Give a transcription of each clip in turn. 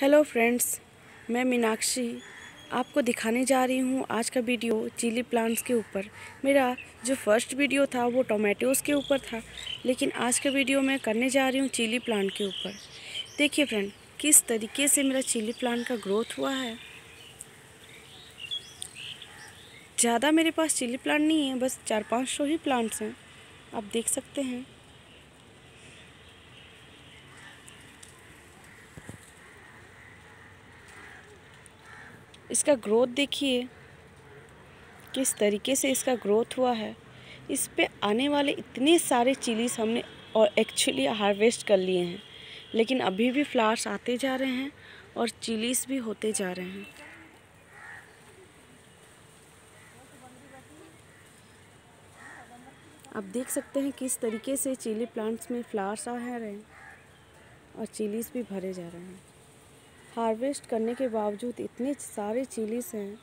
Hello friends मैं मीनाक्षी आपको दिखाने जा रही हूँ आज का वीडियो चिली प्लांट्स के ऊपर। मेरा जो फ़र्स्ट वीडियो था वो टोमेटोज़ के ऊपर था, लेकिन आज का वीडियो मैं करने जा रही हूँ चिली प्लांट के ऊपर। देखिए फ्रेंड किस तरीके से मेरा चिली प्लांट का ग्रोथ हुआ है। ज़्यादा मेरे पास चिली प्लांट नहीं है, बस चार पाँच सौ ही प्लांट्स हैं। आप देख सकते हैं। इसका ग्रोथ देखिए। किस तरीके से इसका ग्रोथ हुआ है। इस पे आने वाले इतने सारे चिलीज हमने और एक्चुअली हार्वेस्ट कर लिए हैं। लेकिन अभी भी फ्लावर्स आते जा रहे हैं और चिलीज भी होते जा रहे हैं। आप देख सकते हैं किस तरीके से चिली प्लांट्स में फ्लावर्स आ रहे हैं और चिलीज भी भरे जा रहे हैं। हार्वेस्ट करने के बावजूद इतने सारे चिलीस हैं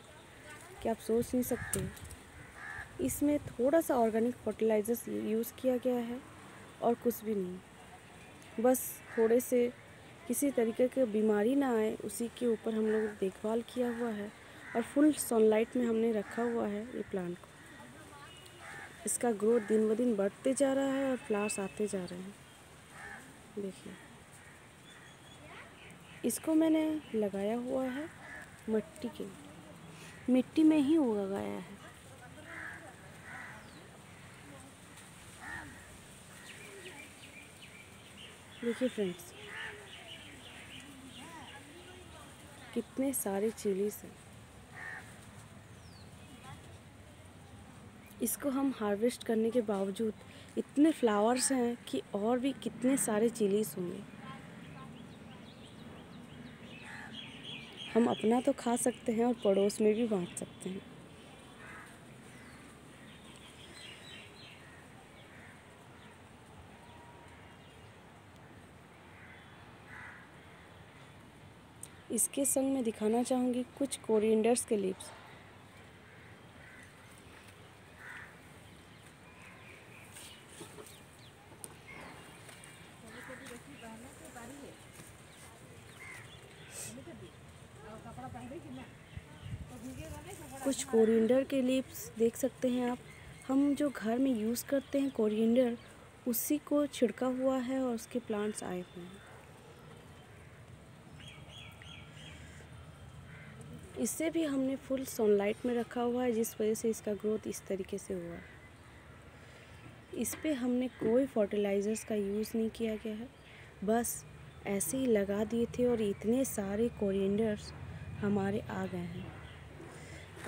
कि आप सोच नहीं सकते। इसमें थोड़ा सा ऑर्गेनिक फर्टिलाइज़र्स यूज़ किया गया है और कुछ भी नहीं। बस थोड़े से किसी तरीके की बीमारी ना आए, उसी के ऊपर हम लोग देखभाल किया हुआ है और फुल सनलाइट में हमने रखा हुआ है ये प्लांट को। इसका ग्रोथ दिन ब दिन बढ़ते जा रहा है और फ्लावर्स आते जा रहे हैं। देखिए। इसको मैंने लगाया हुआ है मिट्टी के। मिट्टी में ही उगाया है। देखिए फ्रेंड्स, कितने सारे चिलीस हैं। इसको हम हार्वेस्ट करने के बावजूद इतने फ्लावर्स हैं कि और भी कितने सारे चिलीस होंगे। हम अपना तो खा सकते हैं और पड़ोस में भी बांट सकते हैं। इसके संग मैं दिखाना चाहूँगी कुछ कोरिएंडर्स के लिप्स। कुछ कोरिएंडर के लिप्स देख सकते हैं आप। हम जो घर में यूज़ करते हैं कोरिएंडर उसी को छिड़का हुआ है और उसके प्लांट्स आए हुए हैं। इससे भी हमने फुल सनलाइट में रखा हुआ है जिस वजह से इसका ग्रोथ इस तरीके से हुआ है। इस पर हमने कोई फर्टिलाइज़र्स का यूज़ नहीं किया गया है। बस ऐसे ही लगा दिए थे और इतने सारे कोरिएंडर्स हमारे आ गए हैं।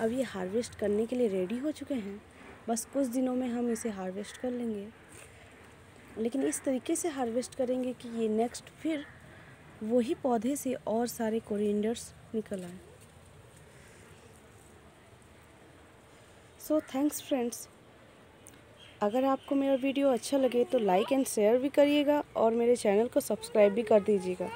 अब ये हार्वेस्ट करने के लिए रेडी हो चुके हैं। बस कुछ दिनों में हम इसे हार्वेस्ट कर लेंगे। लेकिन इस तरीके से हार्वेस्ट करेंगे कि ये नेक्स्ट फिर वही पौधे से और सारे कोरिएंडर्स निकल आए। सो थैंक्स फ्रेंड्स अगर आपको मेरा वीडियो अच्छा लगे तो लाइक एंड शेयर भी करिएगा और मेरे चैनल को सब्सक्राइब भी कर दीजिएगा।